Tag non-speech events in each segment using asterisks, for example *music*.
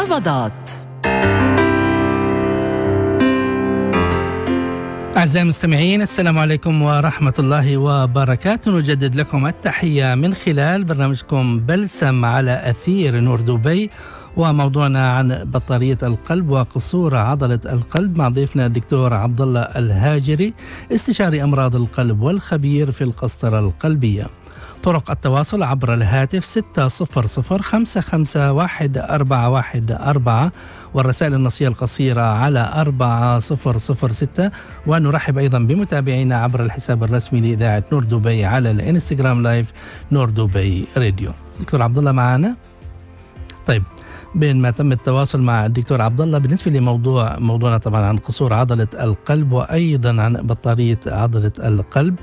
نبضات أعزائي المستمعين السلام عليكم ورحمة الله وبركاته. نجدد لكم التحية من خلال برنامجكم بلسم على أثير نور دبي وموضوعنا عن بطارية القلب وقصور عضلة القلب مع ضيفنا الدكتور عبد الله الهاجري استشاري أمراض القلب والخبير في القسطرة القلبية. طرق التواصل عبر الهاتف 600 والرسائل النصية القصيرة على 4006 ونرحب أيضا بمتابعينا عبر الحساب الرسمي لإذاعة نور دبي على الإنستغرام لايف نور دبي راديو. دكتور عبد الله معنا طيب بين ما تم التواصل مع الدكتور عبد الله بالنسبة لموضوع موضوعنا طبعا عن قصور عضلة القلب وأيضا عن بطارية عضلة القلب.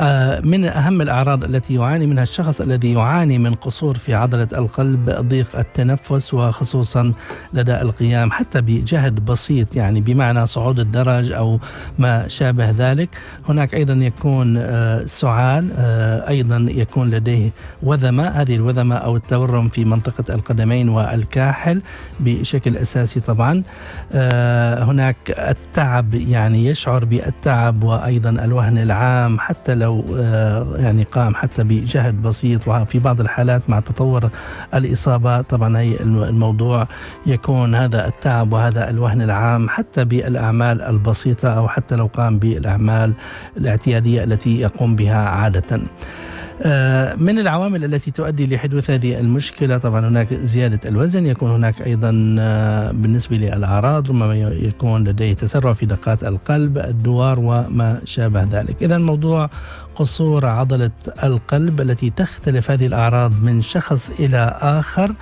آه، من أهم الأعراض التي يعاني منها الشخص الذي يعاني من قصور في عضلة القلب ضيق التنفس وخصوصا لدى القيام حتى بجهد بسيط يعني بمعنى صعود الدرج أو ما شابه ذلك. هناك أيضا يكون آه، سعال آه، أيضا يكون لديه وذمة. هذه الوذمة أو التورم في منطقة القدمين والكاح الساحل بشكل أساسي طبعا آه، هناك التعب يعني يشعر بالتعب وأيضا الوهن العام حتى لو آه، يعني قام حتى بجهد بسيط وفي بعض الحالات مع تطور الإصابة طبعا هي الموضوع يكون هذا التعب وهذا الوهن العام حتى بالأعمال البسيطة أو حتى لو قام بالأعمال الاعتيادية التي يقوم بها عادة. آه، من العوامل التي تؤدي لحدوث هذه المشكلة؟ طبعا هناك زيادة الوزن يكون هناك أيضا آه، بالنسبة للأعراض ربما يكون لديه تسرع في دقات القلب الدوار وما شابه ذلك. إذا الموضوع قصور عضلة القلب التي تختلف هذه الأعراض من شخص إلى آخر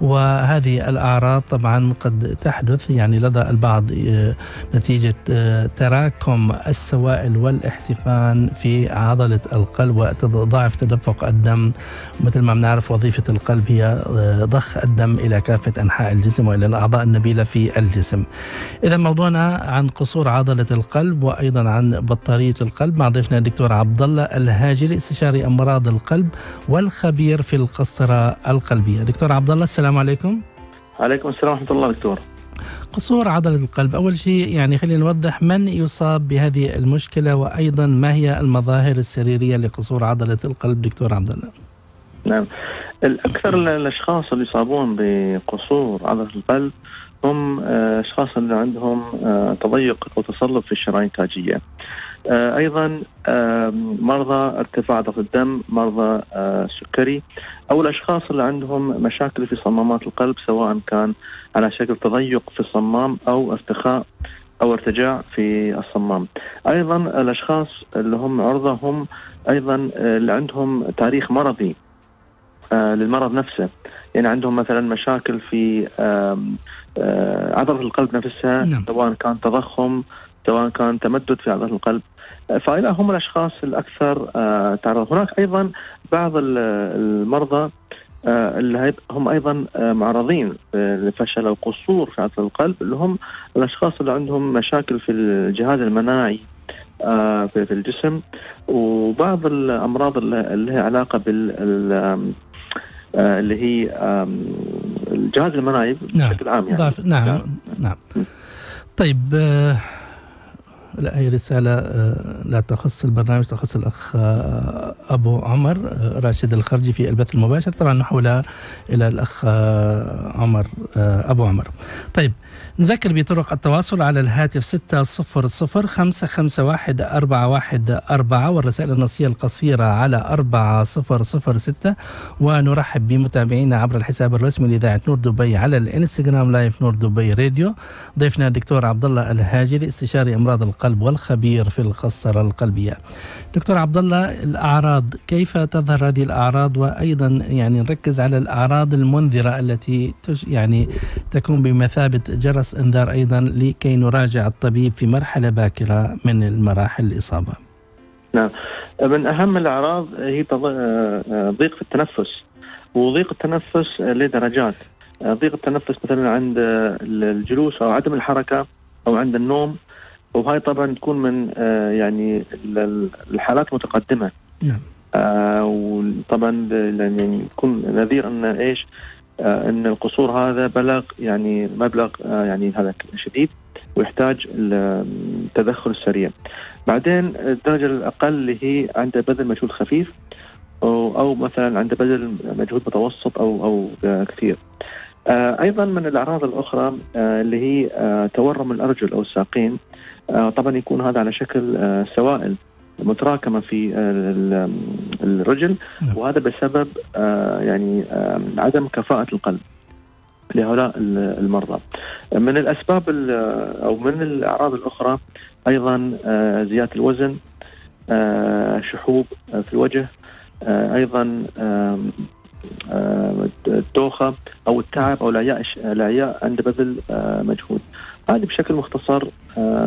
وهذه الأعراض طبعا قد تحدث يعني لدى البعض آه، نتيجة آه، تراكم السوائل والاحتقان في عضلة القلب وتضاعف تدفق الدم. مثل ما بنعرف وظيفة القلب هي آه، ضخ الدم إلى كافة أنحاء الجسم وإلى الأعضاء النبيلة في الجسم. إذا موضوعنا عن قصور عضلة القلب وأيضا عن بطارية القلب مع ضيفنا الدكتور عبد الله الهاجري استشاري أمراض القلب والخبير في القسطرة القلبية. دكتور عبد الله السلام عليكم. عليكم السلام ورحمة الله دكتور. قصور عضلة القلب. أول شيء يعني خلينا نوضح من يصاب بهذه المشكلة وأيضا ما هي المظاهر السريرية لقصور عضلة القلب دكتور عبد الله؟ نعم. الأكثر الأشخاص اللي يصابون بقصور عضلة القلب هم آه، أشخاص اللي عندهم آه، تضيق أو تصلب في الشرايين التاجية. أيضا مرضى ارتفاع ضغط الدم مرضى سكري أو الأشخاص اللي عندهم مشاكل في صمامات القلب سواء كان على شكل تضيق في الصمام أو ارتخاء أو ارتجاع في الصمام أيضا الأشخاص اللي هم عرضة هم أيضا اللي عندهم تاريخ مرضي آه، للمرض نفسه يعني عندهم مثلا مشاكل في آه، عضلة القلب نفسها نعم. سواء كان تضخم سواء كان تمدد في عضلة القلب. آه، فهؤلاء هم الأشخاص الأكثر تعرض. هناك أيضا بعض المرضى اللي هم أيضا معرضين لفشل أو قصور في عضله القلب اللي هم الأشخاص اللي عندهم مشاكل في الجهاز المناعي في الجسم. وبعض الأمراض اللي لها علاقة بال آه، اللي هي الجهاز المناعي نعم. بشكل عام يعني. نعم. نعم, نعم. طيب آه، لا هي رسالة آه، لا تخص البرنامج تخص الأخ أبو عمر راشد الخرجي في البث المباشر. طبعا نحولها إلى الأخ عمر أبو عمر. طيب نذكر بطرق التواصل على الهاتف 600 551 414 والرسائل النصية القصيرة على 4006 ونرحب بمتابعينا عبر الحساب الرسمي لإذاعة نور دبي على الإنستغرام لايف نور دبي راديو. ضيفنا الدكتور عبد الله الهاجري استشاري أمراض القلب. والخبير في القسطرة القلبية دكتور عبد الله الأعراض كيف تظهر هذه الأعراض؟ وأيضا يعني نركز على الأعراض المنذرة التي يعني تكون بمثابة جرس إنذار أيضا لكي نراجع الطبيب في مرحلة باكرة من المراحل الإصابة. نعم. من أهم الأعراض هي ضيق في التنفس. وضيق التنفس له درجات ضيق التنفس مثلا عند الجلوس أو عدم الحركة أو عند النوم وهاي طبعا تكون من يعني الحالات متقدمة نعم آه وطبعا يعني يكون نذير أن إيش أن القصور هذا بلغ يعني مبلغ يعني هذا شديد ويحتاج التدخل السريع. بعدين الدرجة الأقل اللي هي عند بذل مجهود خفيف أو أو مثلا عند بذل مجهود متوسط أو أو كثير. أيضا من الأعراض الأخرى اللي هي تورم الأرجل أو الساقين طبعا يكون هذا على شكل سوائل متراكمة في الرجل نعم. وهذا بسبب يعني عدم كفاءة القلب لهؤلاء المرضى. من الأسباب أو من الأعراض الأخرى أيضا زيادة الوزن شحوب في الوجه أيضا الدوخه أو التعب أو الاعياء الاعياء عند بذل مجهود. هذه بشكل مختصر آه،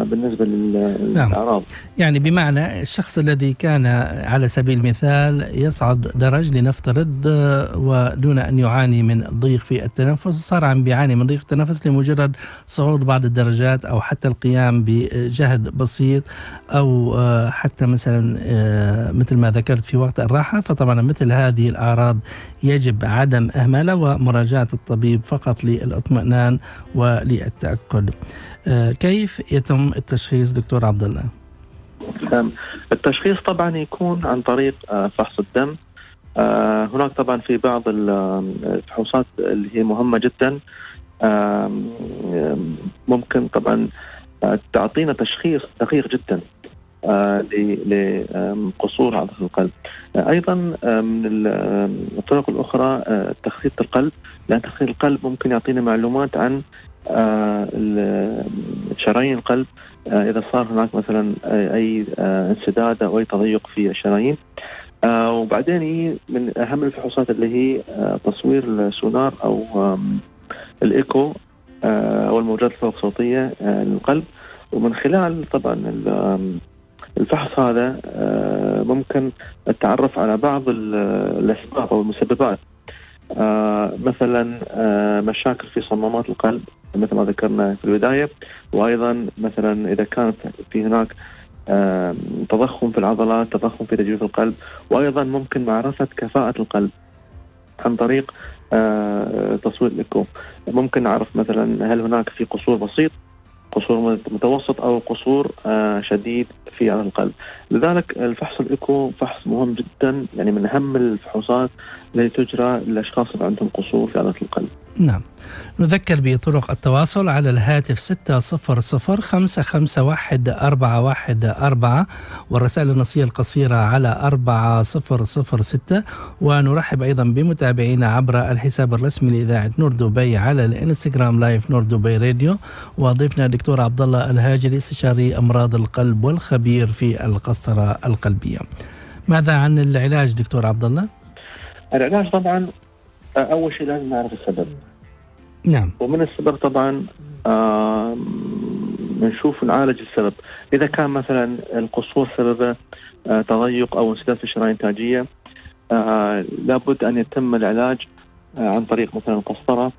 بالنسبة للاعراض نعم. يعني بمعنى الشخص الذي كان على سبيل المثال يصعد درج لنفترض آه، ودون أن يعاني من ضيق في التنفس صار عم بيعاني من ضيق التنفس لمجرد صعود بعض الدرجات أو حتى القيام بجهد بسيط أو آه، حتى مثلا مثل ما ذكرت في وقت الراحة فطبعا مثل هذه الأعراض يجب عدم إهمالها ومراجعة الطبيب فقط للاطمئنان وللتأكد. آه، كيف يتم التشخيص دكتور عبد الله؟ التشخيص طبعا يكون عن طريق آه، فحص الدم آه، هناك طبعا في بعض الفحوصات اللي هي مهمة جدا ممكن طبعا تعطينا تشخيص دقيق جدا لقصور عضلة القلب. أيضا من الطرق الأخرى تخطيط القلب لأن تخطيط القلب ممكن يعطينا معلومات عن شرايين القلب آه، إذا صار هناك مثلا اي آه، انسداد أو أي تضيق في الشرايين. وبعدين من أهم الفحوصات اللي هي تصوير السونار أو الإيكو أو الموجات الفوق صوتية للقلب. ومن خلال طبعا الفحص هذا ممكن التعرف على بعض الأسباب أو المسببات. مثلا مشاكل في صمامات القلب مثل ما ذكرنا في البداية وأيضا مثلا إذا كانت في هناك تضخم في العضلات، تضخم في تجويف القلب، وأيضا ممكن معرفة كفاءة القلب عن طريق آه، تصوير الايكو. ممكن نعرف مثلا هل هناك في قصور بسيط قصور متوسط أو قصور آه، شديد في القلب. لذلك الفحص الايكو فحص مهم جدا يعني من أهم الفحوصات التي تجرى للأشخاص اللي عندهم قصور في عضلة القلب. نعم نذكر بطرق التواصل على الهاتف 600 551 414 والرسائل النصية القصيرة على 4006 ونرحب أيضا بمتابعينا عبر الحساب الرسمي لإذاعة نور دبي على الإنستغرام لايف نور دبي راديو وضيفنا الدكتور عبد الله الهاجري استشاري أمراض القلب والخبير في القسطرة القلبية ماذا عن العلاج دكتور عبد الله؟ العلاج طبعا أول شيء لازم نعرف السبب. نعم. ومن السبب طبعا آه نشوف نعالج السبب. إذا كان مثلا القصور سببه آه تضيق أو انسداد في الشرايين التاجيه آه لابد أن يتم العلاج آه عن طريق مثلا القسطره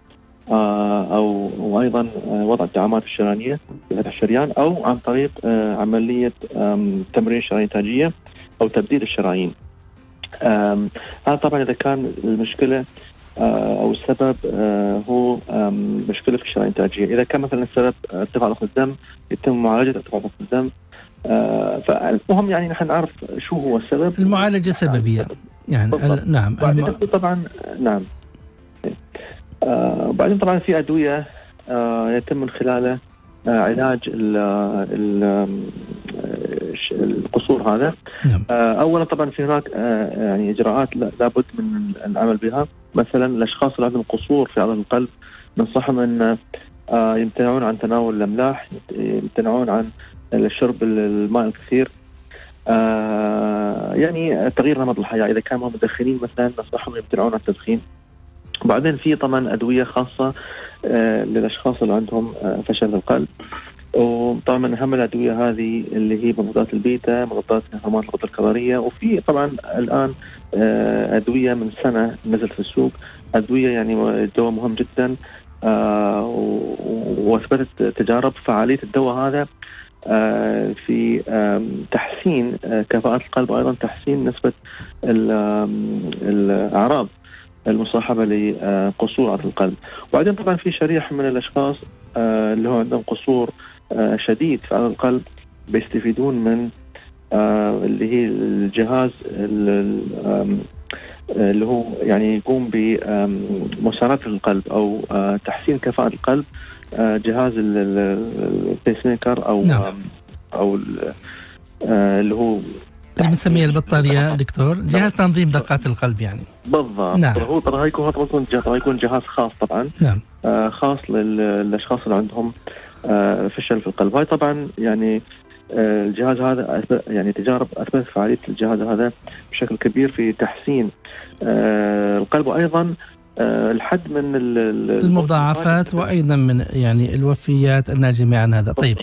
آه أو وأيضا آه وضع الدعامات الشريانيه فتح الشريان أو عن طريق آه عملية تمرين الشرايين التاجيه أو تبديل الشرايين. هذا طبعا إذا كان المشكلة آه، أو السبب آه، هو مشكلة في الشرايين الانتاجيه، إذا كان مثلا السبب ارتفاع ضغط الدم يتم معالجة ارتفاع ضغط الدم آه، فالمهم يعني نحن نعرف شو هو السبب. المعالجة سببية. يعني نعم الم... طبعا نعم. وبعدين طبعا في أدوية يتم من خلالها علاج ال ال القصور هذا. نعم. اولا طبعا في هناك يعني إجراءات لابد من العمل بها. مثلا الأشخاص اللي عندهم قصور في عضله القلب ننصحهم أن آه، يمتنعون عن تناول الأملاح يمتنعون عن الشرب الماء الكثير. آه، يعني تغيير نمط الحياة. إذا كانوا مدخنين مثلا ننصحهم يمتنعون عن التدخين. وبعدين في طبعا أدوية خاصة آه، للأشخاص اللي عندهم فشل في القلب. وطبعا من أهم الأدوية هذه اللي هي مضادات البيتا مضادات هرمونات الغدة الكظريه وفي طبعا الآن آه، أدوية من سنة نزلت في السوق. أدوية يعني دواء مهم جدا آه، وأثبتت تجارب. فعالية الدواء هذا آه، في تحسين كفاءة القلب وأيضا تحسين نسبة الأعراض. المصاحبة لقصور عضله القلب وبعدين طبعا في شريحة من الأشخاص آه، اللي هو عندهم قصور آه، شديد في عضله القلب بيستفيدون من اللي هي الجهاز اللي هو يعني يقوم بمسارات القلب أو تحسين كفاءة القلب جهاز ال pacemaker أو نعم. أو اللي هو بنسميها البطاريه دكتور. جهاز تنظيم دقات القلب يعني. بالضبط. نعم. هو طبعا يكون هذا يكون جهاز خاص طبعا. نعم. آه خاص للأشخاص اللي عندهم آه فشل في القلب. هاي طبعا يعني آه الجهاز هذا يعني تجارب أثبتت فعالية الجهاز هذا بشكل كبير في تحسين آه القلب. وأيضا الحد من المضاعفات وأيضا من يعني الوفيات الناجمه عن هذا. طيب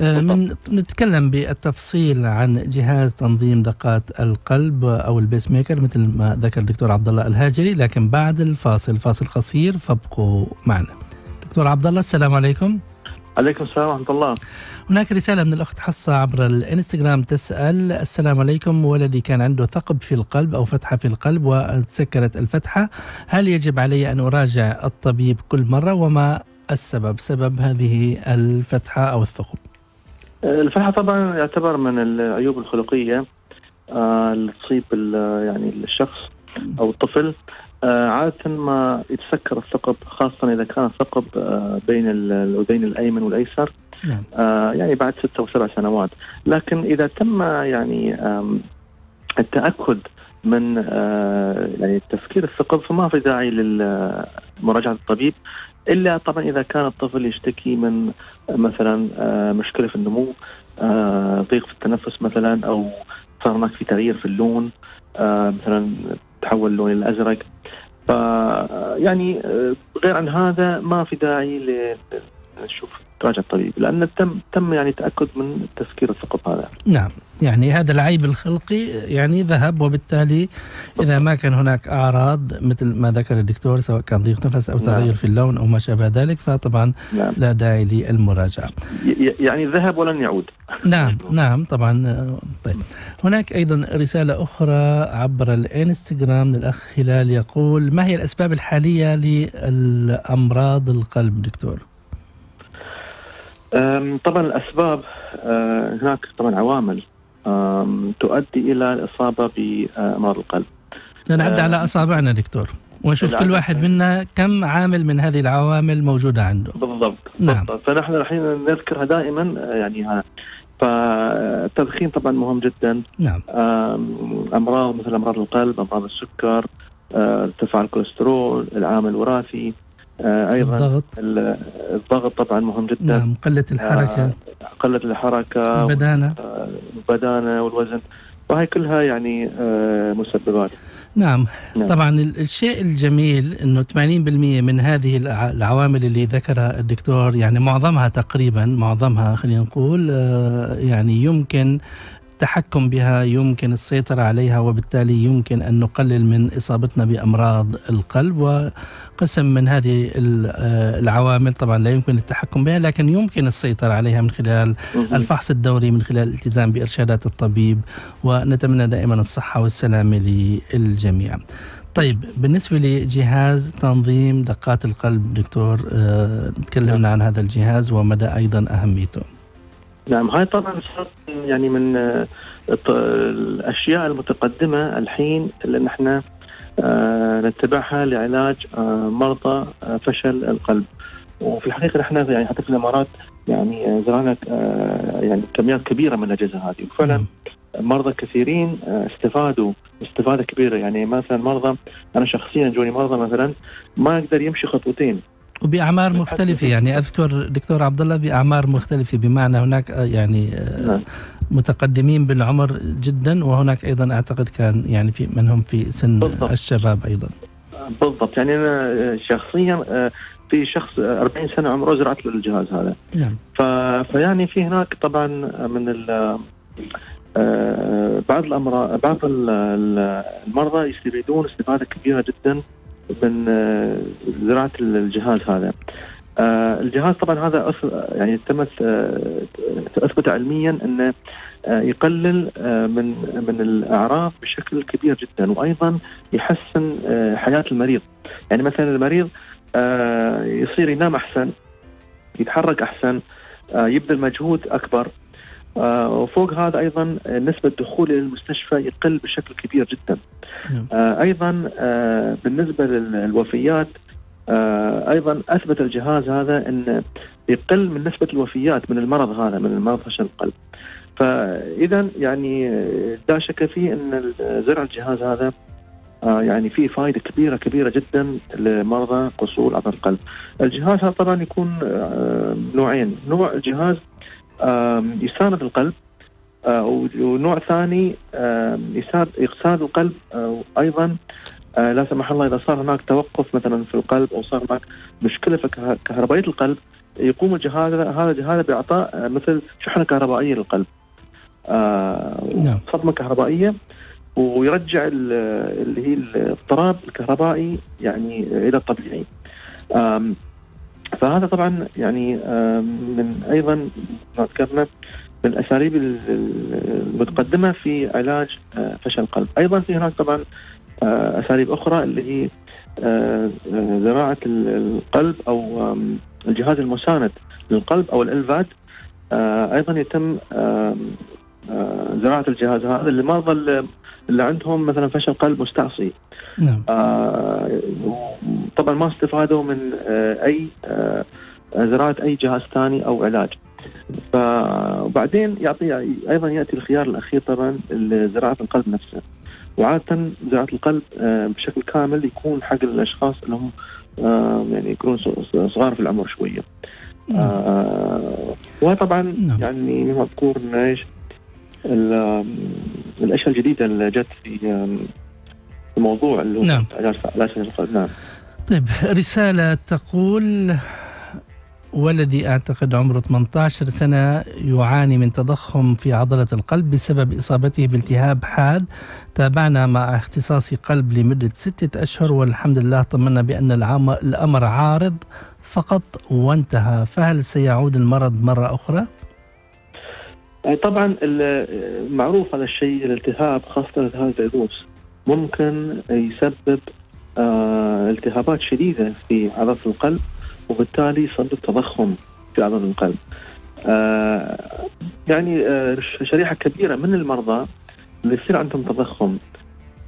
آه، من نتكلم بالتفصيل عن جهاز تنظيم دقات القلب أو ال pacemaker مثل ما ذكر الدكتور عبد الله الهاجري لكن بعد الفاصل فاصل قصير فابقوا معنا. دكتور عبد الله السلام عليكم. عليكم السلام ورحمة الله. هناك رسالة من الأخت حصة عبر الإنستغرام تسأل السلام عليكم. ولدي كان عنده ثقب في القلب أو فتحة في القلب وتسكرت الفتحة هل يجب علي أن أراجع الطبيب كل مرة؟ وما السبب؟ سبب هذه الفتحة أو الثقب. الفتحة طبعا يعتبر من العيوب الخلقية آه، اللي تصيب يعني الشخص أو الطفل. آه، عادة ما يتسكر الثقب خاصة إذا كان الثقب آه، بين الأذين الأيمن والأيسر. نعم. آه يعني بعد ستة أو سبع سنوات. لكن إذا تم يعني التأكد من آه يعني تفكير الثقب فما في داعي لمراجعة الطبيب. إلا طبعا إذا كان الطفل يشتكي من مثلا آه مشكلة في النمو آه ضيق في التنفس مثلا أو صار هناك في تغيير في اللون آه مثلا تحول اللون الأزرق. ف يعني آه، غير عن هذا ما في داعي نشوف تراجع الطبيب لأن تم تم يعني تاكد من تسكير الثقب هذا. نعم يعني هذا العيب الخلقي يعني ذهب وبالتالي إذا ما كان هناك أعراض مثل ما ذكر الدكتور سواء كان ضيق نفس أو تغير نعم. في اللون أو ما شابه ذلك فطبعا نعم. لا داعي للمراجعة. يعني ذهب ولن يعود. *laughs* نعم نعم طبعا طيب هناك أيضا رسالة أخرى عبر الإنستغرام من الاخ هلال يقول ما هي الأسباب الحالية للأمراض القلب دكتور؟ طبعا الأسباب أه، هناك طبعا عوامل تؤدي إلى الإصابة بأمراض القلب. نعد على أصابعنا دكتور. ونشوف كل واحد منا كم عامل من هذه العوامل موجودة عنده. بالضبط. نعم. بالضبط. فنحن الحين نذكرها دائما أه، يعني فالتدخين طبعا مهم جدا. نعم. أمراض مثل أمراض القلب أمراض السكر أه، ارتفاع الكوليسترول العامل الوراثي أيضا الضغط الضغط طبعا مهم جدا. نعم قلة الحركة. آه قلة الحركة البدانة. آه البدانة والوزن. وهي كلها يعني آه مسببات. نعم. نعم. طبعا الشيء الجميل إنه 80% من هذه العوامل اللي ذكرها الدكتور يعني معظمها تقريبا معظمها خلينا نقول آه، يعني يمكن التحكم بها يمكن السيطرة عليها وبالتالي يمكن أن نقلل من إصابتنا بأمراض القلب وقسم من هذه آه، العوامل. طبعا لا يمكن التحكم بها لكن يمكن السيطرة عليها من خلال الفحص الدوري من خلال الالتزام بإرشادات الطبيب ونتمنى دائما الصحة والسلامة للجميع. طيب بالنسبة لجهاز تنظيم دقات القلب دكتور آه تكلمنا عن هذا الجهاز ومدى أيضا أهميته. نعم هاي طبعا يعني من آه، الأشياء المتقدمة الحين اللي نحن آه، نتبعها لعلاج آه، مرضى فشل القلب. وفي الحقيقة نحن يعني حتى في الإمارات يعني زرعنا يعني كميات كبيرة من الأجهزة هذه. وفعلا. مرضى كثيرين استفادوا استفادة كبيرة. يعني مثلا مرضى أنا شخصيا جوني مرضى مثلا ما يقدر يمشي خطوتين. وبأعمار مختلفة يعني أذكر دكتور عبد الله بأعمار مختلفة بمعنى هناك آه، يعني آه، نعم. متقدمين بالعمر جدا وهناك أيضا أعتقد كان يعني في منهم في سن بالضبط. الشباب أيضا بالضبط يعني شخصيا آه، في شخص 40 سنة عمره زرعت له الجهاز هذا نعم. فيعني في هناك طبعا من بعض الأمراض بعض المرضى يستفيدون استفادة كبيرة جدا من زراعة الجهاز هذا. آه الجهاز طبعا هذا يعني تم آه، اثبت علميا أنه آه، يقلل آه، من من الأعراض بشكل كبير جدا وأيضا يحسن آه، حياة المريض. يعني مثلا المريض آه، يصير ينام أحسن يتحرك أحسن آه، يبذل مجهود أكبر آه، وفوق هذا أيضا آه، نسبة دخوله للمستشفى يقل بشكل كبير جدا نعم. آه، أيضا آه، بالنسبة للوفيات أيضا أثبت الجهاز هذا إن يقل من نسبة الوفيات من المرض هذا من المرض فشل القلب فاذا يعني لا شك فيه إن زرع الجهاز هذا يعني فيه فائده كبيرة كبيرة جدا لمرضى قصور عضله القلب. الجهاز هذا طبعا يكون نوعين، نوع الجهاز يساند القلب آه، ونوع ثاني يساعد القلب آه، وأيضا آه، لا سمح الله إذا صار هناك توقف مثلا في القلب أو صار هناك مشكلة في كه- كهربائية القلب يقوم الجهاز هذا الجهاز بإعطاء مثل شحنة كهربائية للقلب. نعم. صدمة كهربائية ويرجع ال- اللي هي الاضطراب الكهربائي يعني إلى الطبيعي. فهذا طبعا يعني من أيضا ما ذكرنا من الاساليب ال- ال- المتقدمة في علاج آه، فشل القلب، أيضا في هناك طبعا آه، أساليب أخرى اللي هي آه، زراعة ال- القلب أو الجهاز المساند للقلب أو الالفاد أيضا يتم زراعة الجهاز هذا للمرضى اللي- عندهم مثلا فشل قلب مستعصي. نعم. آه، طبعا ما استفادوا من آه، أي آه، زراعة أي جهاز ثاني أو علاج. ف- وبعدين يعطي أيضا يأتي الخيار الأخير طبعا زراعه القلب نفسه. وعاده زراعة القلب آه، بشكل كامل يكون حق الأشخاص اللي هم آه، يعني يكونون صغار في العمر شوية. نعم. آه، وطبعا نعم. يعني مذكور ان إيش. الأشياء الجديدة اللي جت في آم، في موضوع اللي هو نعم. نعم طيب رسالة تقول ولدي أعتقد عمره 18 سنة يعاني من تضخم في عضلة القلب بسبب إصابته بالتهاب حاد تابعنا مع اختصاص قلب لمدة ستة أشهر والحمد لله طمنا بأن العام- الأمر عارض فقط وانتهى فهل سيعود المرض مرة أخرى؟ آه، طبعا ال- معروف هذا الشيء الالتهاب خاصة التهاب الفيروس ممكن يسبب آه، التهابات شديدة في عضلة القلب وبالتالي يسبب تضخم في عضلة القلب. آه، يعني آه، شريحة كبيرة من المرضى اللي يصير عندهم تضخم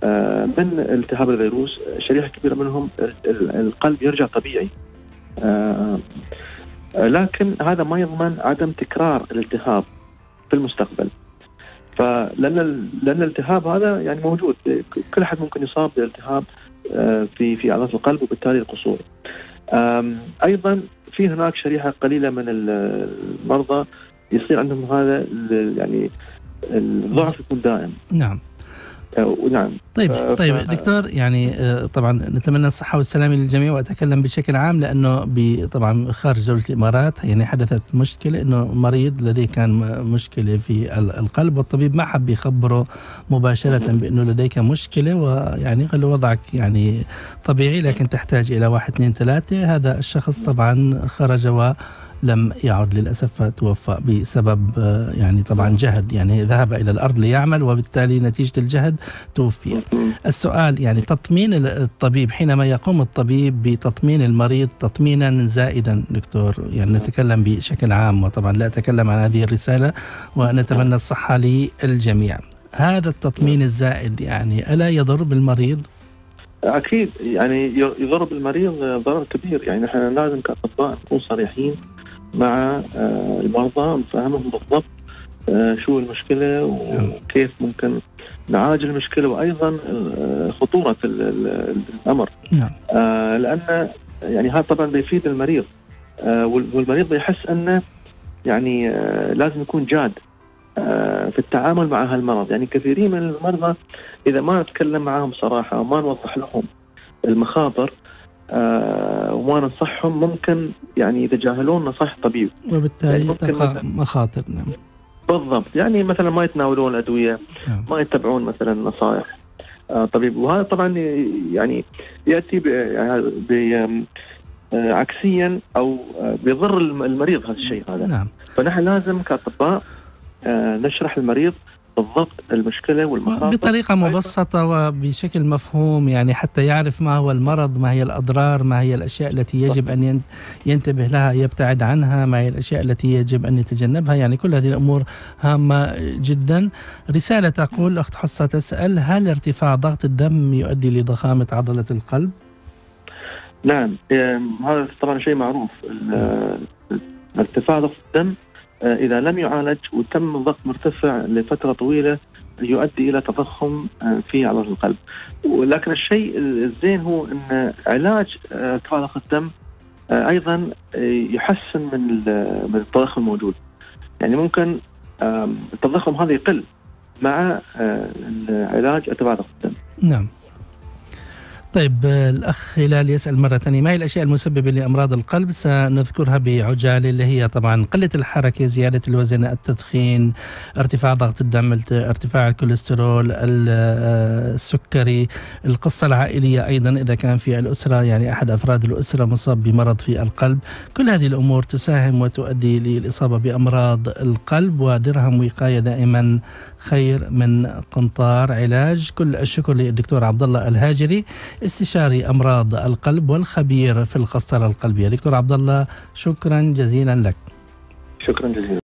آه، من التهاب الفيروس شريحة كبيرة منهم ال- ال- القلب يرجع طبيعي. آه، آه، لكن هذا ما يضمن عدم تكرار الالتهاب في المستقبل. فلأن لأن الالتهاب هذا يعني موجود. كل أحد ممكن يصاب بالالتهاب آه، في في عضلات القلب وبالتالي القصور. أيضا في هناك شريحة قليلة من ال- المرضى يصير عندهم هذا يعني الضعف يكون دائم. نعم. ونعم. طيب ف- طيب ف- دكتور يعني آه، طبعا نتمنى الصحة والسلامة للجميع وأتكلم بشكل عام لأنه طبعا خارج دولة الإمارات يعني حدثت مشكلة أنه مريض لديه كان مشكلة في ال- القلب والطبيب ما حب يخبره مباشرة بأنه لديك مشكلة ويعني قال له وضعك يعني طبيعي لكن تحتاج إلى واحد اثنين ثلاثة. هذا الشخص طبعا خرج و لم يعد للأسف توفى بسبب آه، يعني طبعا جهد يعني ذهب إلى الأرض ليعمل وبالتالي نتيجة الجهد توفي. السؤال يعني تطمين ال- الطبيب حينما يقوم الطبيب بتطمين المريض تطمينا زائدا دكتور يعني نتكلم بشكل عام وطبعا لا أتكلم عن هذه الرسالة ونتمنى الصحة للجميع. هذا التطمين الزائد يعني ألا يضر بالمريض؟ أكيد يعني يضر بالمريض ضرر كبير يعني إحنا لازم كأطباء نكون صريحين مع آه، المرضى نفهمهم بالضبط آه، شو المشكلة وكيف ممكن نعالج المشكلة وأيضا آه، خطورة ال- ال- الأمر. نعم. لأن يعني هذا طبعا بيفيد المريض. وال- والمريض يحس أنه يعني لازم يكون جاد في التعامل مع هالمرض. يعني كثيرين من المرضى إذا ما نتكلم معهم صراحة وما نوضح لهم المخاطر آه، وما ننصحهم. ممكن يعني يتجاهلون نصائح الطبيب وبالتالي يعني مثلاً- مخاطر نعم. بالضبط. يعني مثلا ما يتناولون الأدوية نعم. ما يتبعون مثلا نصائح آه، طبيب. وهذا طبعا يعني يأتي ب يعني آه، عكسيا أو بيضر المريض هذا الشيء هذا. نعم. فنحن لازم كأطباء نشرح المريض بالضبط المشكلة والمخاطر. بطريقة مبسطة وبشكل مفهوم يعني حتى يعرف ما هو المرض ما هي الأضرار ما هي الأشياء التي يجب أن ين- ينتبه لها يبتعد عنها ما هي الأشياء التي يجب أن يتجنبها. يعني كل هذه الأمور هامة جدا. رسالة تقول أخت حصة تسأل هل ارتفاع ضغط الدم يؤدي لضخامة عضلة القلب؟ نعم هذا طبعا شيء معروف. آه، ارتفاع ضغط الدم آه، إذا لم يعالج وتم الضغط مرتفع لفترة طويلة يؤدي إلى تضخم آه، في عضلة القلب. ولكن الشيء الزين هو إن علاج الدم آه، أيضا آه، يحسن من من التضخم الموجود. يعني ممكن التضخم هذا يقل مع علاج ضغط الدم. نعم. طيب الأخ هلال يسأل مرة ثانية ما هي الأشياء المسببة لأمراض القلب؟ سنذكرها بعجالة اللي هي طبعا قلة الحركة زيادة الوزن التدخين ارتفاع ضغط الدم ارتفاع الكوليسترول ال- آه، السكري القصة العائلية أيضا إذا كان في الأسرة يعني أحد أفراد الأسرة مصاب بمرض في القلب. كل هذه الأمور تساهم وتؤدي للإصابة بأمراض القلب ودرهم وقاية دائما خير من قنطار علاج. كل الشكر للدكتور عبد الله الهاجري استشاري أمراض القلب والخبير في القسطرة القلبية. دكتور عبد الله شكرا جزيلا لك. شكرا جزيلا.